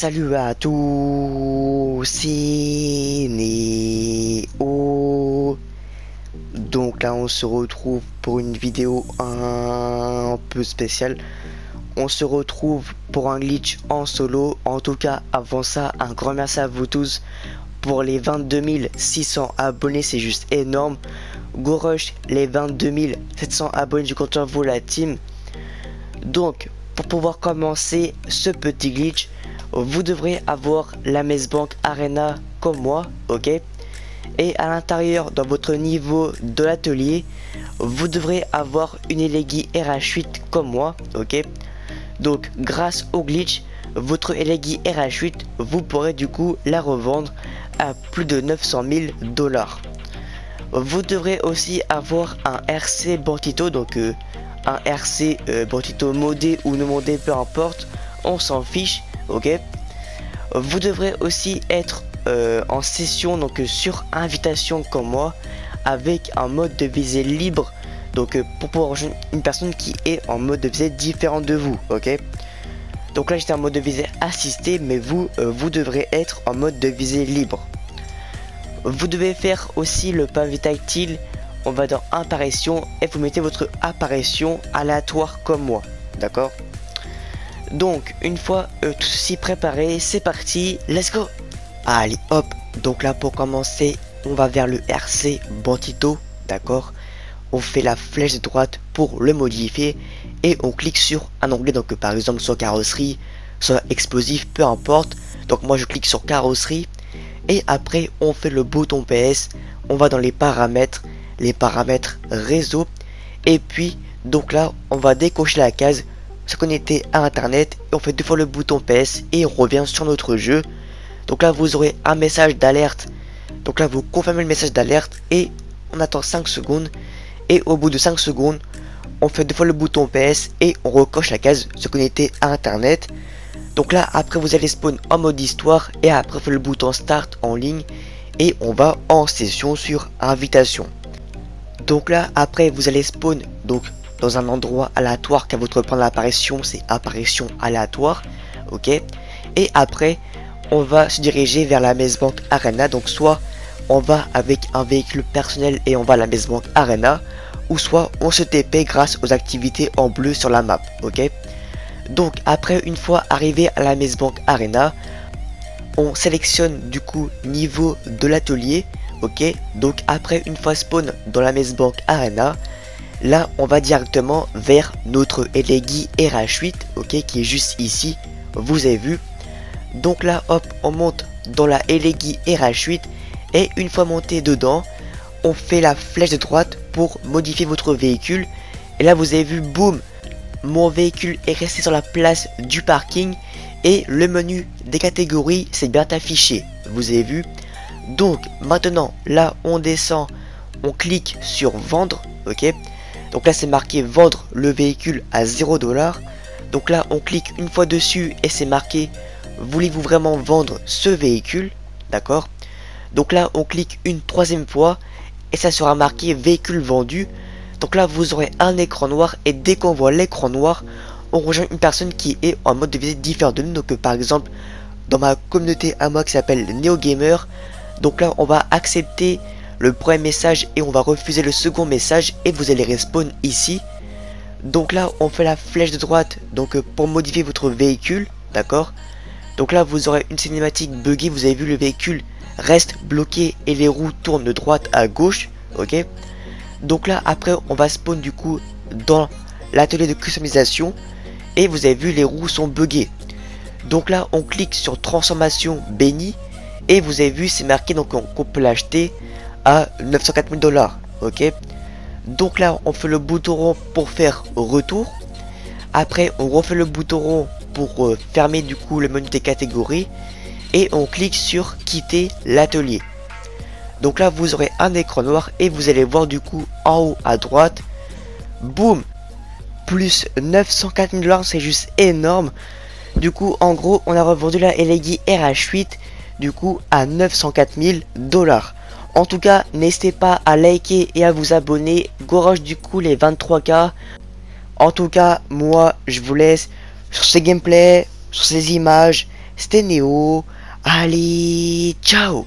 salut à tous, c'est Néo. Donc là, on se retrouve pour une vidéo un peu spéciale. On se retrouve pour un glitch en solo. En tout cas, avant ça, un grand merci à vous tous pour les 22 600 abonnés. C'est juste énorme. Go Rush, les 22 700 abonnés du compte vous la team. Donc, pour pouvoir commencer ce petit glitch, vous devrez avoir la Bank Arena comme moi, ok? Et à l'intérieur, dans votre niveau de l'atelier, vous devrez avoir une Elegi RH8 comme moi, ok? Donc grâce au glitch, votre Elegi RH8, vous pourrez du coup la revendre à plus de 900 000 dollars. Vous devrez aussi avoir un RC Bantito, donc euh, un RC euh, Bantito modé ou non modé, peu importe, on s'en fiche ok. Vous devrez aussi être euh, en session, donc euh, sur invitation comme moi, avec un mode de visée libre, donc euh, pour pouvoir rejoindre une personne qui est en mode de visée différent de vous, ok. Donc là j'étais en mode de visée assisté, mais vous, vous devrez être en mode de visée libre. Vous devez faire aussi le pavé tactile, on va dans apparition et vous mettez votre apparition aléatoire comme moi, d'accord? Donc, une fois euh, tout ceci préparé, c'est parti, let's go. Allez, hop. Donc là, pour commencer, on va vers le RC Bantito, d'accord. On fait la flèche droite pour le modifier et on clique sur un onglet, donc par exemple soit carrosserie, soit explosif, peu importe. Donc moi je clique sur carrosserie et après on fait le bouton PS, on va dans les paramètres, les paramètres réseau. Et puis donc là on va décocher la case se connecter à internet et on fait deux fois le bouton PS et on revient sur notre jeu. Donc là vous aurez un message d'alerte. Donc là vous confirmez le message d'alerte et on attend 5 secondes. Et au bout de 5 secondes, on fait deux fois le bouton PS et on recoche la case se connecter à internet. Donc là après vous allez spawn en mode histoire et après fait le bouton start en ligne et on va en session sur invitation. Donc là après vous allez spawn donc dans un endroit aléatoire qu'à votre point d'apparition, c'est apparition aléatoire, ok? Et après, on va se diriger vers la Bank Arena, donc soit on va avec un véhicule personnel et on va à la Bank Arena, ou soit on se TP grâce aux activités en bleu sur la map, ok? Donc après, une fois arrivé à la Bank Arena, on sélectionne du coup niveau de l'atelier, ok? Donc après, une fois spawn dans la Bank Arena, Là, on va directement vers notre Elegi RH8, ok, qui est juste ici. Vous avez vu. Donc là, hop, on monte dans la Elegi RH8 et une fois monté dedans, on fait la flèche de droite pour modifier votre véhicule. Et là, vous avez vu, boum, mon véhicule est resté sur la place du parking et le menu des catégories s'est bien affiché. Vous avez vu. Donc maintenant, là, on descend, on clique sur vendre, ok. Donc là c'est marqué vendre le véhicule à 0 dollars. Donc là on clique une fois dessus et c'est marqué voulez-vous vraiment vendre ce véhicule? D'accord? Donc là on clique une troisième fois et ça sera marqué véhicule vendu. Donc là vous aurez un écran noir et dès qu'on voit l'écran noir on rejoint une personne qui est en mode de visite différent de nous. Donc par exemple dans ma communauté à moi qui s'appelle NeoGamer. Donc là on va accepter le premier message et on va refuser le second message et vous allez respawn ici. Donc là on fait la flèche de droite donc euh, pour modifier votre véhicule, d'accord? Donc là vous aurez une cinématique buggée, vous avez vu le véhicule reste bloqué et les roues tournent de droite à gauche, ok? Donc là après on va spawn du coup dans l'atelier de customisation et vous avez vu les roues sont buggées. Donc là on clique sur transformation béni et vous avez vu c'est marqué donc qu'on peut l'acheter à 904 000 dollars. Ok? Donc là, on fait le bouton rond pour faire retour. Après, on refait le bouton rond pour euh, fermer du coup le menu des catégories. Et on clique sur quitter l'atelier. Donc là, vous aurez un écran noir et vous allez voir du coup en haut à droite. Boum Plus 904 000 dollars, c'est juste énorme. Du coup, en gros, on a revendu la LG RH8 du coup à 904 000 dollars. En tout cas, n'hésitez pas à liker et à vous abonner. Goroche du coup les 23k. En tout cas, moi, je vous laisse sur ces gameplays, sur ces images. C'était Néo. Allez, ciao